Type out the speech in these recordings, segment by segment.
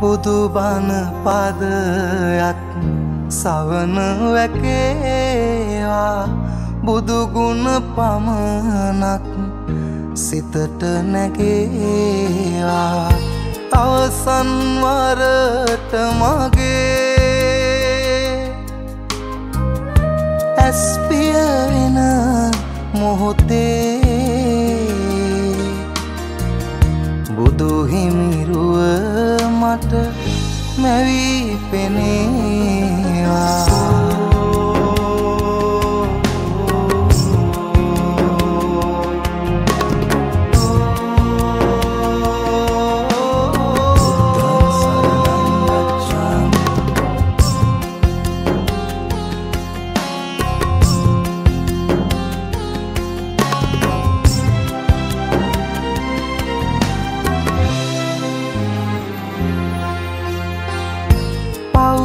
බුදුබන පදයක් සවන වැකේවා. බුදුගුණ පමණක් සිතට නැගේවා. අවසන්වරට මගේ ඇස්පියවෙන මොහොතේ. බුදුහිමිරුව මට මැවී පෙනේවා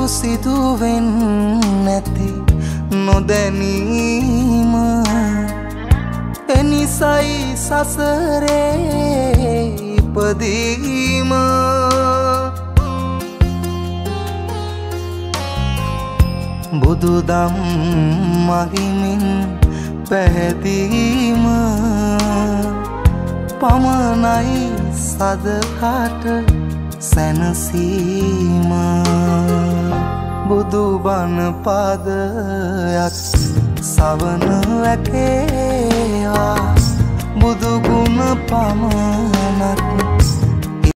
සිදුවෙන් නැති නොදැනීම. එනිසයි සසරේ ඉපදීම. බුදුදම් මහිමින් පැහැදීම. පමණයි සදකාට සැනසීම. බුදුබන පදයක් සවන වැකේවා බුදුගුණ පමණක්